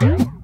Bye.